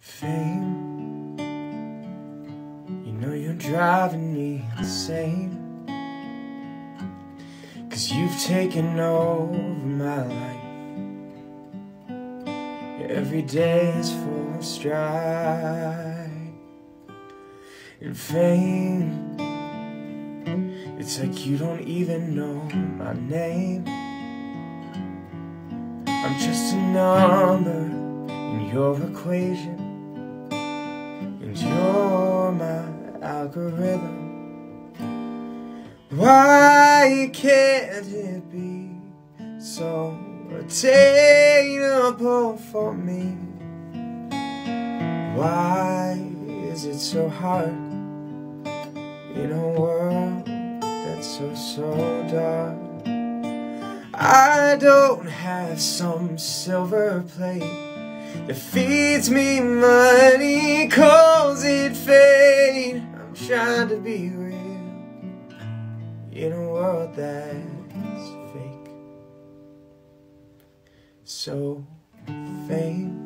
Fame, you know you're driving me insane. Cause you've taken over my life. Every day is full of strife and fame. It's like you don't even know my name. I'm just a number your equation, and you're my algorithm. Why can't it be so attainable for me? Why is it so hard in a world that's so, so dark? I don't have some silver plate that feeds me money, calls it fate. I'm trying to be real in a world that's fake. So, fame